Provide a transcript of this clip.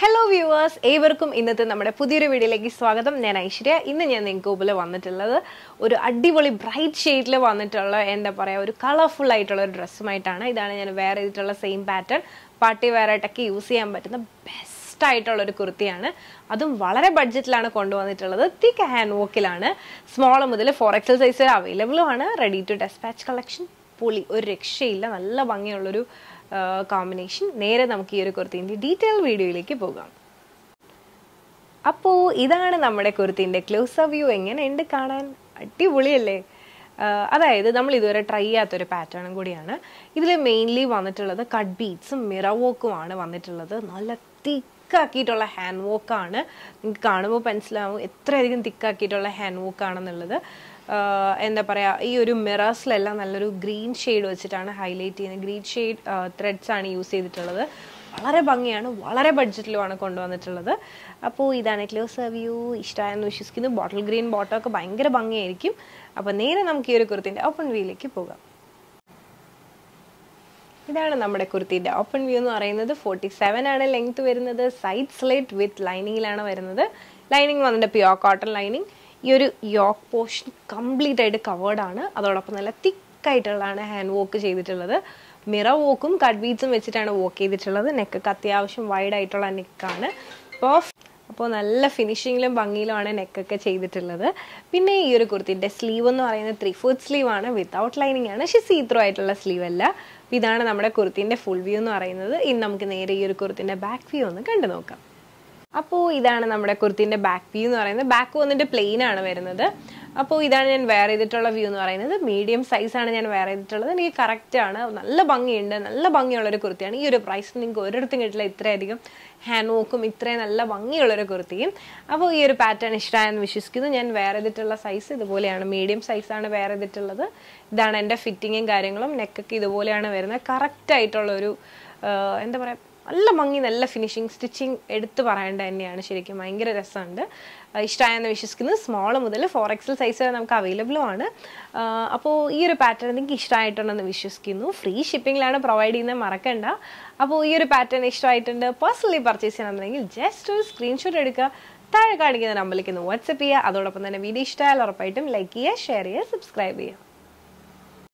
Hello viewers ഏവർക്കും ഇന്നത്തെ നമ്മുടെ പുതിയൊരു വീഡിയോയിലേക്ക് സ്വാഗതം. ഞാൻ ഐശ്വര്യ. ഇന്ന് ഞാൻ നിങ്ങൾക്ക് മുമ്പിൽ വന്നിട്ടുള്ളത് ഒരു അടിപൊളി ബ്രൈറ്റ് ഷെയ്ഡിൽ വന്നിട്ടുള്ള എന്താ പറയുക ഒരു കളർഫുൾ ആയിട്ടുള്ള ഒരു ഡ്രസ്സുമായിട്ടാണ് ഇതാണ് ഞാൻ വെയർ ചെയ്തിട്ടുള്ള സെയിം പാറ്റേൺ പാർട്ടി വെയർ ആയിട്ടൊക്കെ യൂസ് ചെയ്യാൻ പറ്റുന്ന ബെസ്റ്റ് ആയിട്ടുള്ള ഒരു കുർത്തിയാണ്. അതും വളരെ ബഡ്ജറ്റിലാണ് കൊണ്ടുവന്നിട്ടുള്ളത്. തിക്ക് ഹാൻഡ് വർക്കിലാണ് സ്മോൾ മുതൽ ഫോർ എക്സൽ സൈസ് അവൈലബിളും ആണ്. റെഡി ടു ഡെസ്പാച്ച് കളക്ഷൻ പൊളി. ഒരു രക്ഷയില്ല. നല്ല ഭംഗിയുള്ളൊരു കോമ്പിനേഷൻ നേരെ നമുക്ക് ഈ ഒരു കുർത്തീന്റെ ഡീറ്റെയിൽ വീഡിയോയിലേക്ക് പോകാം. അപ്പോൾ ഇതാണ് നമ്മുടെ കുർത്തീന്റെ ക്ലോസ് വ്യൂ എങ്ങനെയുണ്ട് കാണാൻ? അടിപൊളിയല്ലേ? അതായത് നമ്മൾ ഇതുവരെ ട്രൈ ചെയ്യാത്തൊരു പാറ്റേണും കൂടിയാണ്. ഇതിൽ മെയിൻലി വന്നിട്ടുള്ളത് കട്ട് ബീറ്റ്സും മിറർ വോക്കുമാണ് വന്നിട്ടുള്ളത്. നല്ല തിക്കാക്കിയിട്ടുള്ള ഹാൻഡ് വോക്കാണ് നിങ്ങൾക്ക് കാണുമ്പോൾ മനസ്സിലാവും എത്രയധികം തിക്കാക്കിയിട്ടുള്ള ഹാൻഡ് വോക്കാണെന്നുള്ളത് എന്താ പറയുക ഈ ഒരു മിറേഴ്സിലെല്ലാം നല്ലൊരു ഗ്രീൻ ഷെയ്ഡ് വെച്ചിട്ടാണ് ഹൈലൈറ്റ് ചെയ്യുന്നത്. ഗ്രീൻ ഷെയ്ഡ് ത്രെഡ്സ് ആണ് യൂസ് ചെയ്തിട്ടുള്ളത്. വളരെ ഭംഗിയാണ് വളരെ ബഡ്ജറ്റിലുമാണ് കൊണ്ടുവന്നിട്ടുള്ളത്. അപ്പോൾ ഇതാണ് ക്ലോസ് വ്യൂ ഇഷ്ടമായെന്ന് വിശ്വസിക്കുന്നു. ബോട്ടിൽ ഗ്രീൻ ബോട്ടമൊക്കെ ഭയങ്കര ഭംഗിയായിരിക്കും. അപ്പോൾ നേരെ നമുക്ക് ഈ ഒരു കുർത്തിന്റെ ഓപ്പൺ വ്യൂയിലേക്ക് പോകാം. ഇതാണ് നമ്മുടെ കുർത്തിന്റെ ഓപ്പൺ വ്യൂ എന്ന് പറയുന്നത്. ഫോർട്ടി സെവൻ ആണ് ലെങ്ത് വരുന്നത്. സൈഡ് സ്ലേറ്റ് വിത്ത് ലൈനിങ്ങിലാണ് വരുന്നത്. ലൈനിങ് വന്നിട്ട് പ്യോർ കോട്ടൺ ലൈനിങ് ഈ ഒരു യോക്ക് പോർഷൻ കംപ്ലീറ്റ് ആയിട്ട് കവേർഡ് ആണ്. അതോടൊപ്പം നല്ല തിക്കായിട്ടുള്ളതാണ് ഹാൻഡ് വർക്ക് ചെയ്തിട്ടുള്ളത്. മിറർ വോക്കും കട്ട് ബീഡ്സും വെച്ചിട്ടാണ് വോക്ക് ചെയ്തിട്ടുള്ളത്. നെക്കൊക്കെ അത്യാവശ്യം വൈഡ് ആയിട്ടുള്ള നെക്കാണ് അപ്പോൾ അപ്പോൾ നല്ല ഫിനിഷിങ്ങിലും ഭംഗിയിലുമാണ് നെക്കൊക്കെ ചെയ്തിട്ടുള്ളത്. പിന്നെ ഈ ഒരു കുർത്തിന്റെ സ്ലീവ് എന്ന് പറയുന്നത് ത്രീ ഫോർത്ത് സ്ലീവ് ആണ്. വിത്തൗട്ട് ലൈനിങ് ആണ്. പക്ഷേ സീത്രോ ആയിട്ടുള്ള സ്ലീവ് അല്ല. ഇതാണ് നമ്മുടെ കുർത്തിന്റെ ഫുൾ വ്യൂ എന്ന് പറയുന്നത്. ഇനി നമുക്ക് നേരെ ഈ ഒരു കുർത്തിന്റെ ബാക്ക് വ്യൂ ഒന്ന് കണ്ടു നോക്കാം അപ്പോൾ ഇതാണ് നമ്മുടെ കുർത്തിന്റെ ബാക്ക് വ്യൂ എന്ന് പറയുന്നത്. ബാക്ക് വന്നിട്ട് പ്ലെയിൻ ആണ് വരുന്നത്. അപ്പോൾ ഇതാണ് ഞാൻ വെയർ ചെയ്തിട്ടുള്ള വ്യൂ എന്ന് പറയുന്നത്. മീഡിയം സൈസാണ് ഞാൻ വെയർ ചെയ്തിട്ടുള്ളത്. എനിക്ക് കറക്റ്റാണ് നല്ല ഭംഗിയുണ്ട്. നല്ല ഭംഗിയുള്ളൊരു കുർത്തിയാണ്. ഈ ഒരു പ്രൈസ് നിങ്ങൾക്ക് ഒരിടത്തും കിട്ടില്ല. ഇത്രയധികം ഹാൻഡ് വോക്കും ഇത്രയും നല്ല ഭംഗിയുള്ളൊരു കുർത്തിയും. അപ്പോൾ ഈ ഒരു പാറ്റേൺ ഇഷ്ടമായെന്ന് വിശ്വസിക്കുന്നു. ഞാൻ വെയർ ചെയ്തിട്ടുള്ള സൈസ് ഇതുപോലെയാണ്. മീഡിയം സൈസാണ് വെയർ ചെയ്തിട്ടുള്ളത്. ഇതാണ് എന്റെ ഫിറ്റിങ്ങും കാര്യങ്ങളും. നെക്കൊക്കെ ഇതുപോലെയാണ് വരുന്നത്. കറക്റ്റായിട്ടുള്ളൊരു എന്താ പറയുക നല്ല ഭംഗി നല്ല ഫിനിഷിങ് സ്റ്റിച്ചിങ് എടുത്ത് പറയേണ്ട തന്നെയാണ്. ശരിക്കും ഭയങ്കര രസമുണ്ട്. ഇഷ്ടമായെന്ന് വിശ്വസിക്കുന്നത് സ്മോൾ മുതൽ ഫോർ എക്സൽ സൈസ് വരെ നമുക്ക് അവൈലബിളും ആണ്. അപ്പോൾ ഈ ഒരു പാറ്റേൺ നിങ്ങൾക്ക് ഇഷ്ടമായിട്ടുണ്ടെന്ന് വിശ്വസിക്കുന്നു. ഫ്രീ ഷിപ്പിങ്ങിലാണ് പ്രൊവൈഡ് ചെയ്യുന്നത്. മറക്കണ്ട. അപ്പോൾ ഈ ഒരു പാറ്റേൺ ഇഷ്ടമായിട്ടുണ്ട് പേഴ്സണലി പർച്ചേസ് ചെയ്യണമെന്നുണ്ടെങ്കിൽ ജസ്റ്റ് ഒരു സ്ക്രീൻഷോട്ട് എടുക്കുക. താഴെ കാണിക്കുന്ന നമ്പറിലേക്ക് ഒന്ന് വാട്സപ്പ് ചെയ്യുക. അതോടൊപ്പം തന്നെ വീഡിയോ ഇഷ്ടമായാൽ ഉറപ്പായിട്ടും ലൈക്ക് ചെയ്യുക ഷെയർ ചെയ്യുക സബ്സ്ക്രൈബ് ചെയ്യുക.